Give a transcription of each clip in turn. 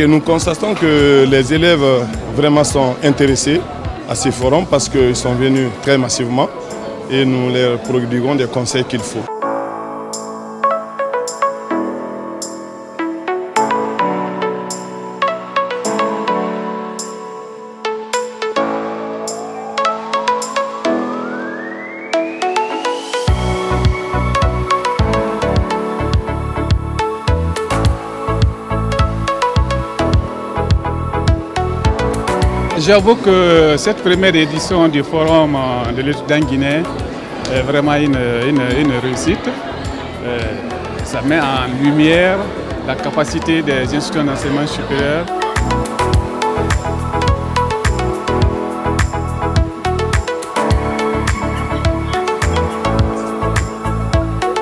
Nous constatons que les élèves vraiment sont intéressés à ces forums parce qu'ils sont venus très massivement et nous leur prodiguons des conseils qu'il faut. J'avoue que cette première édition du Forum de l'étudiant guinéen est vraiment une, réussite. Euh, ça met en lumière la capacité des institutions d'enseignement supérieur.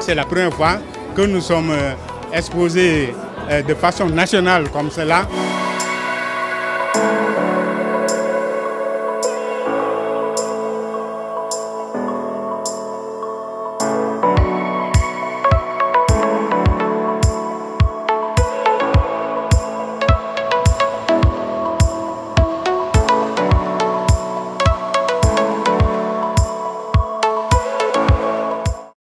C'est la première fois que nous sommes euh, exposés euh, de façon nationale comme cela.